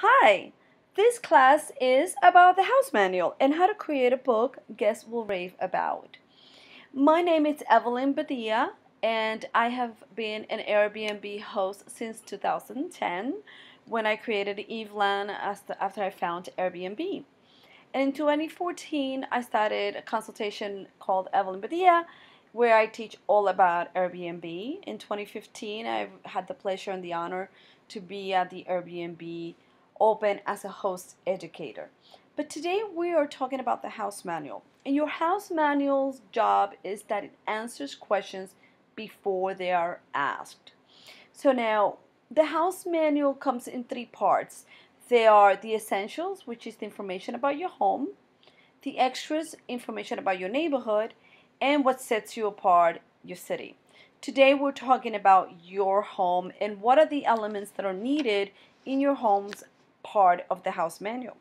Hi, this class is about the house manual and how to create a book guests will rave about. My name is Evelyn Badia and I have been an Airbnb host since 2010 when I created Eveland after I found Airbnb. And in 2014, I started a consultation called Evelyn Badia where I teach all about Airbnb. In 2015, I had the pleasure and the honor to be at the Airbnb open as a host educator. But today we are talking about the house manual. And your house manual's job is that it answers questions before they are asked. So now the house manual comes in three parts. They are the essentials, which is the information about your home, the extras, information about your neighborhood, and what sets you apart, your city. Today we're talking about your home and what are the elements that are needed in your home's part of the house manual.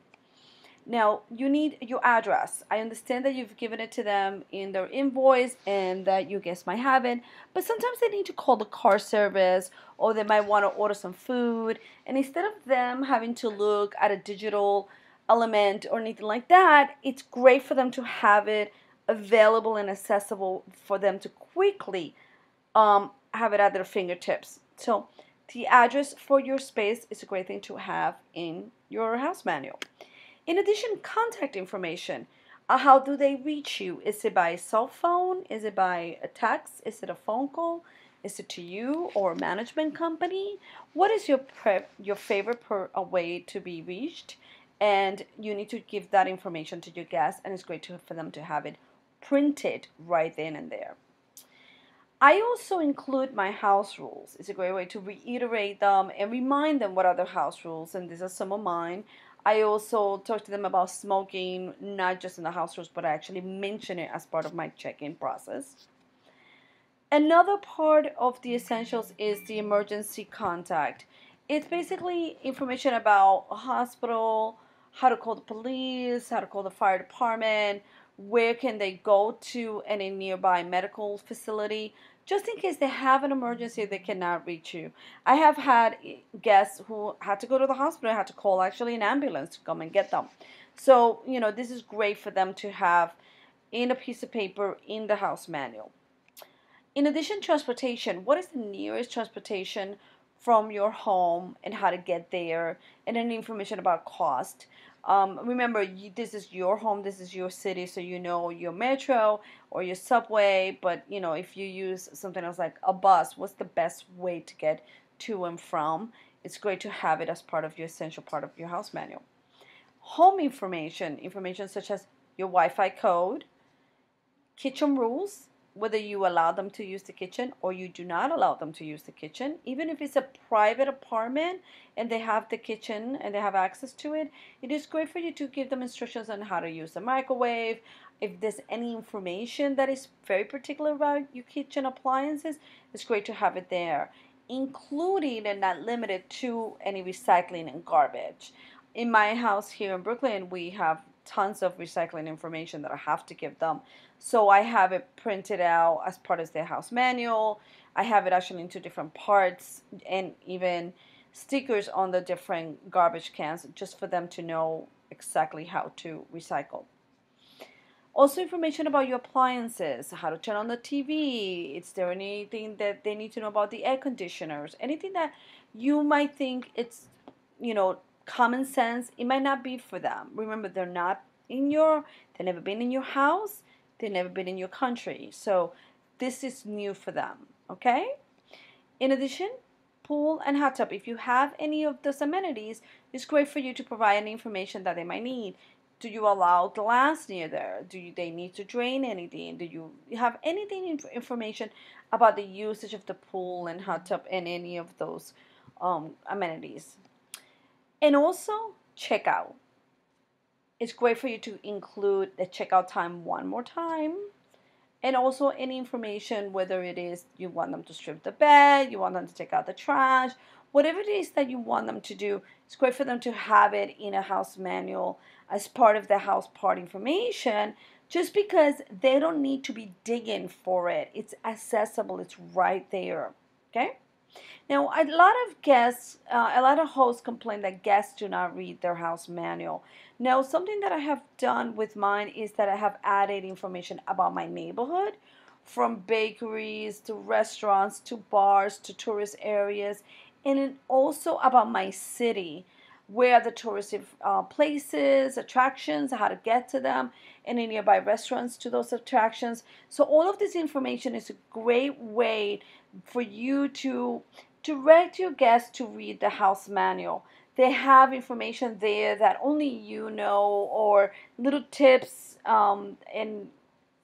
Now, you need your address. I understand that you've given it to them in their invoice and that you guys might have it, but sometimes they need to call the car service or they might want to order some food. And instead of them having to look at a digital element or anything like that, it's great for them to have it available and accessible for them to quickly um, have it at their fingertips. So, the address for your space is a great thing to have in your house manual. In addition, contact information. Uh, how do they reach you? Is it by cell phone? Is it by a text? Is it a phone call? Is it to you or management company? What is your prep, your favorite per, a way to be reached? And you need to give that information to your guests, and it's great to, for them to have it printed right then and there. I also include my house rules. It's a great way to reiterate them and remind them what are the house rules, and these are some of mine. I also talk to them about smoking, not just in the house rules, but I actually mention it as part of my check in process. Another part of the essentials is the emergency contact. It's basically information about a hospital, how to call the police, how to call the fire department, where can they go to any nearby medical facility just in case they have an emergency they cannot reach you. I have had eh, guests who had to go to the hospital had to call actually an ambulance to come and get them. So you know this is great for them to have in a piece of paper in the house manual. In addition transportation. What is the nearest transportation from your home and how to get there? And any information about cost um, remember, you, this is your home, this is your city, so you know your metro or your subway. But you know, if you use something else like a bus, what's the best way to get to and from? It's great to have it as part of your essential part of your house manual. Home information, information such as your Wi Fi code, kitchen rules, whether you allow them to use the kitchen or you do not allow them to use the kitchen. Even if it's a private apartment and they have the kitchen and they have access to it, it is great for you to give them instructions on how to use the microwave. If there's any information that is very particular about your kitchen appliances, it's great to have it there, including and not limited to any recycling and garbage. In my house here in Brooklyn, we have tons of recycling information that I have to give them. So I have it printed out as part of the house manual. I have it actually into different parts and even stickers on the different garbage cans just for them to know exactly how to recycle. Also information about your appliances, how to turn on the TV, is there anything that they need to know about the air conditioners, anything that you might think it's, you know, common sense, it might not be for them. Remember, they're not in your, they've never been in your house, they've never been in your country. So this is new for them, okay? In addition, pool and hot tub. If you have any of those amenities, it's great for you to provide any information that they might need. Do you allow glass near there? Do you, they need to drain anything? Do you have anything information about the usage of the pool and hot tub and any of those um, amenities? And also checkout. It's great for you to include the checkout time one more time. And also any information, whether it is you want them to strip the bed, you want them to take out the trash, whatever it is that you want them to do, it's great for them to have it in a house manual as part of the house part information just because they don't need to be digging for it. It's accessible, it's right there. Okay? Now, a lot of guests, uh, a lot of hosts complain that guests do not read their house manual. Now, something that I have done with mine is that I have added information about my neighborhood, from bakeries to restaurants to bars to tourist areas, and also about my city where the touristy uh, places, attractions, how to get to them, and any nearby restaurants to those attractions. So all of this information is a great way for you to direct your guests to read the house manual. They have information there that only you know, or little tips um, and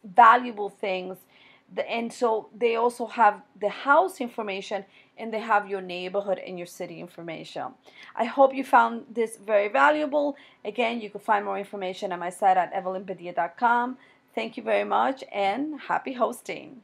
valuable things and so they also have the house information and they have your neighborhood and your city information. I hope you found this very valuable. Again, you can find more information on my site at evelynbadia.com. Thank you very much and happy hosting.